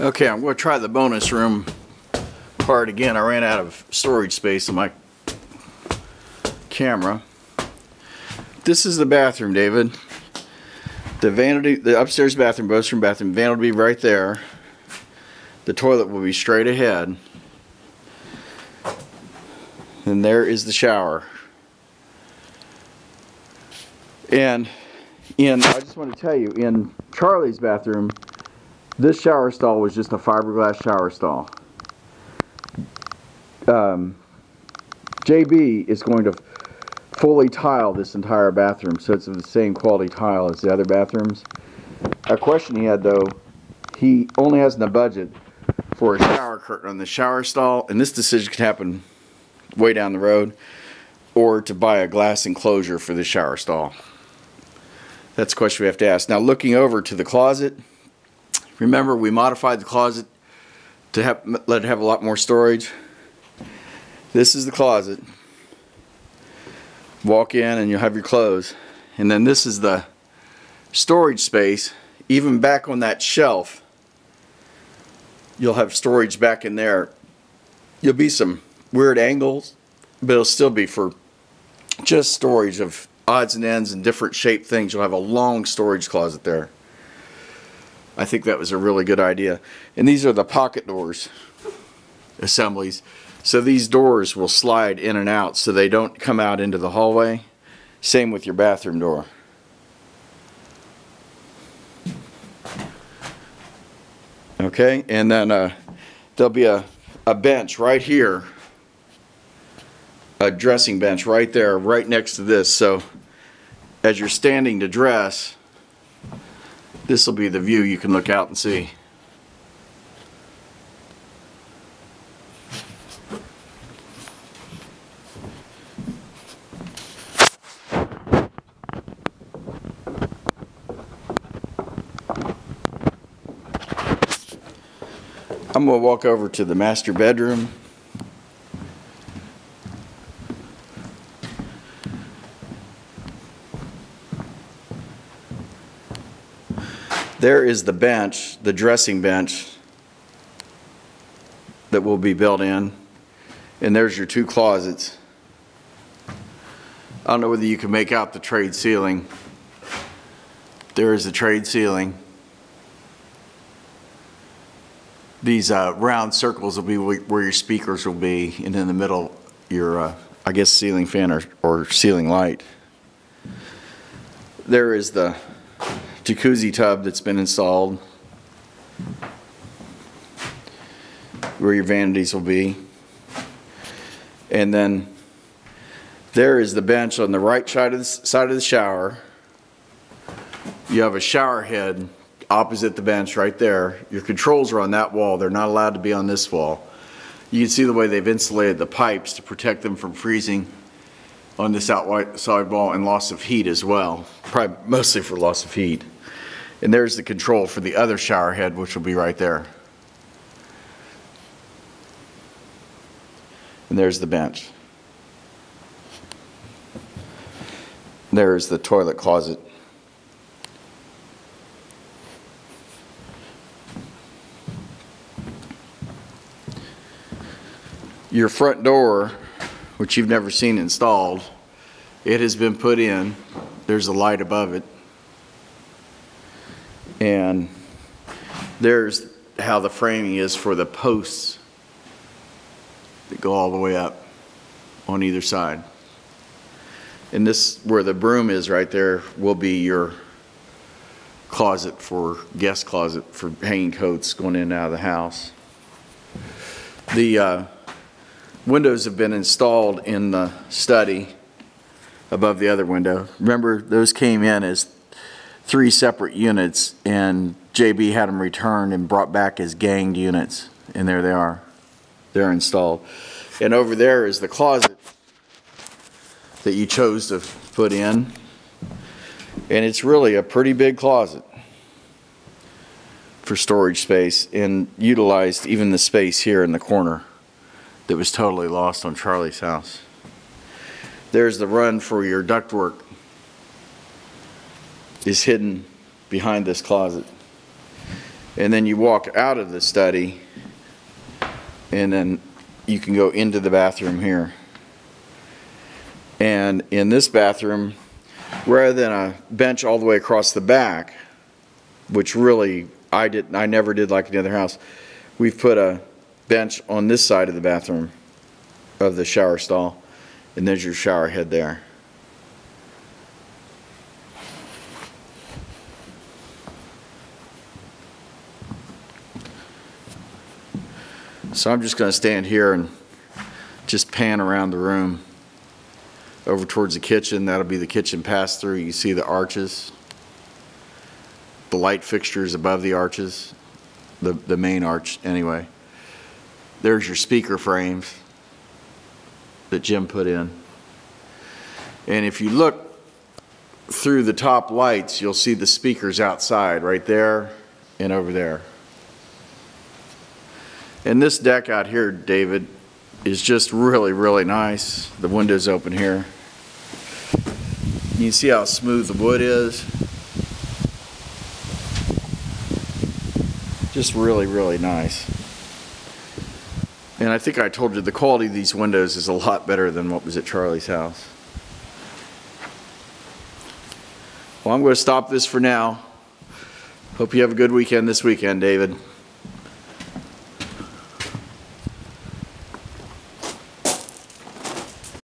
Okay, I'm going to try the bonus room part again. I ran out of storage space on my camera. This is the bathroom, David. The vanity, the upstairs bathroom, bonus room bathroom, van will be right there. The toilet will be straight ahead. And there is the shower. And in, I just want to tell you, in Charlie's bathroom, this shower stall was just a fiberglass shower stall. Um, JB is going to fully tile this entire bathroom, so it's of the same quality tile as the other bathrooms. A question he had though, he only has in the budget for a shower curtain on the shower stall, and this decision could happen way down the road, or to buy a glass enclosure for the shower stall. That's a question we have to ask. Now, looking over to the closet, remember we modified the closet to have, let it have a lot more storage. This is the closet. Walk in and you'll have your clothes. And then this is the storage space. Even back on that shelf, you'll have storage back in there. You'll be some weird angles, but it'll still be for just storage of odds and ends and different shaped things. You'll have a long storage closet there. I think that was a really good idea. And these are the pocket doors assemblies. So these doors will slide in and out so they don't come out into the hallway. Same with your bathroom door. Okay, and then uh, there'll be a, a bench right here, a dressing bench right there, right next to this. So as you're standing to dress, this will be the view you can look out and see. I'm going to walk over to the master bedroom. There is the bench, the dressing bench that will be built in. And there's your two closets. I don't know whether you can make out the trade ceiling. There is the trade ceiling. These uh, round circles will be where your speakers will be, and in the middle, your, uh, I guess, ceiling fan or, or ceiling light. There is the jacuzzi tub that's been installed, where your vanities will be. And then there is the bench on the right side of the, side of the shower. You have a shower head opposite the bench right there. Your controls are on that wall. They're not allowed to be on this wall. You can see the way they've insulated the pipes to protect them from freezing on this outside wall and loss of heat as well. Probably mostly for loss of heat. And there's the control for the other shower head, which will be right there. And there's the bench. There's the toilet closet. your front door, which you've never seen installed, it has been put in. There's a light above it. And there's how the framing is for the posts that go all the way up on either side. And this, where the broom is right there, will be your closet for, guest closet for hanging coats going in and out of the house. The, uh, windows have been installed in the study above the other window. Remember, those came in as three separate units, and JB had them returned and brought back as ganged units, and there they are. They're installed. And over there is the closet that you chose to put in, and it's really a pretty big closet for storage space and utilized even the space here in the corner that was totally lost on Charlie's house. There's the run for your ductwork is hidden behind this closet. And then you walk out of the study, and then you can go into the bathroom here. And in this bathroom, rather than a bench all the way across the back, which really, I didn't I never did like in the other house, we've put a bench on this side of the bathroom of the shower stall, and there's your shower head there. So I'm just gonna stand here and just pan around the room. Over towards the kitchen, that'll be the kitchen pass-through. You see the arches. The light fixtures above the arches, the, the main arch, anyway. There's your speaker frames that Jim put in. And if you look through the top lights, you'll see the speakers outside, right there and over there. And this deck out here, David, is just really, really nice. The window's open here. You can see how smooth the wood is. Just really, really nice. And I think I told you the quality of these windows is a lot better than what was at Charlie's house. Well, I'm going to stop this for now. Hope you have a good weekend this weekend, David.